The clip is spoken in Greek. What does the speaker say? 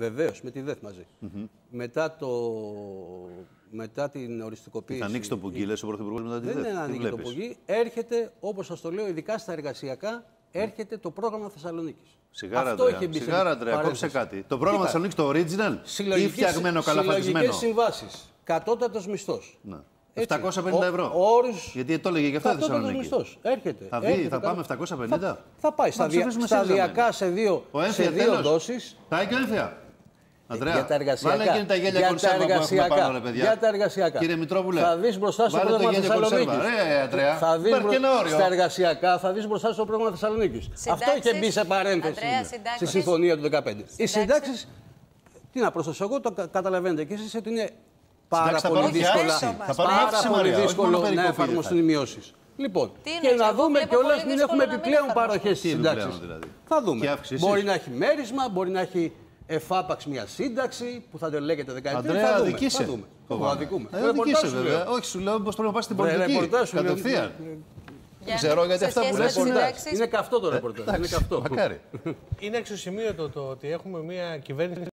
Βεβαίως, με τη ΔΕΘ μαζί. μετά, το... μετά την οριστικοποίηση. Θα ανοίξει το πουγγί, λε ο Πρωθυπουργό μετά τη Δεν ΔΕΘ. είναι να Τι ανοίγει το βλέπεις; πουγγί. Έρχεται, όπως σας το λέω, ειδικά στα εργασιακά, έρχεται το πρόγραμμα Θεσσαλονίκης. Σιγάρα, Αυτό Αντρέα. είχε μπει σε Σιγάρα, Αντρέα, κόψε παρένθεση. κάτι. Το πρόγραμμα Κοίτα, Θεσσαλονίκης το original ή συλλογικές- φτιαγμένο καλαφατισμένο; Συλλογικές συμβάσεις. Κατώτατος μισθός. Ναι. Έτσι. 750 Ο- ευρώ. όρους- Γιατί το έλεγε γι' αυτό η Κατώτατος Θεσσαλονίκη. μισθός. Έρχεται. Θα βγει, Έρχεται θα κάτω. πάμε 750. Θα, θα πάει Μα σταδια, ψηφίσουμε ΣΥΡΙΖΑ, σταδιακά μένει. σε δύο, Ο σε έμφυα δύο τέλος. δόσεις. Πάει και ο έμφυα. Αντρέα, για τα εργασιακά. Βάλε και τα γέλια για κονσέρβα τα που έχουμε εργασιακά. πάνω, ρε παιδιά. Για τα εργασιακά. Κύριε Μητρόπουλε, Θα δεις μπροστά στο βάλε το πρόγραμμα γέλιο κονσέρβα. Θεσσαλονίκη. Ρε, Αντρέα, Θα δεις υπάρχει μπρο- και ένα όριο. Στα εργασιακά θα δεις μπροστά στο πρόγραμμα Θεσσαλονίκης. Αυτό είχε μπει σε παρένθεση Αντρέα, στη συντάξεις. συμφωνία του 2015. Οι Συντάξεις. συντάξεις. Τι να προσθέσω εγώ, το κα- καταλαβαίνετε και εσείς ότι είναι πάρα Συντάξεις θα πολύ πάρουν και δύσκολα. αύξηση. Θα πάρουν Πάρα αύξηση, πολύ Μαρία, όχι δύσκολο μόνο να περικοπή εφαρμοστούν θα οι μειώσεις. Λοιπόν, Τι και εννοείς, να εγώ δούμε βλέπω κιόλας πολύ μην δύσκολο έχουμε να μην επιπλέον εφαρμοστούν. παροχέ στι Τι συντάξει. επιπλέον, δηλαδή. Θα δούμε. Και αύξηση Μπορεί εσείς. να έχει μέρισμα, μπορεί να έχει εφάπαξ μια σύνταξη που θα το λέγεται δεκαετία. Αντρέα, θα δούμε. αδικήσε. Θα δούμε. Φοβάμαι. Το αδικούμε. Ε, Το ρεπορτάζ αδικήσε, σου βέβαια. λέω. Όχι, σου λέω πω πρέπει να πας στην Ρε, πολιτική. ρεπορτάζ σου λέω. Κατευθείαν. Για- ξέρω, γιατί σε αυτά που σχέση λες με τις είναι- συντάξεις, Είναι καυτό το ρεπορτάζ. Είναι καυτό. Μακάρι. Είναι αξιοσημείωτο το ότι έχουμε μια κυβέρνηση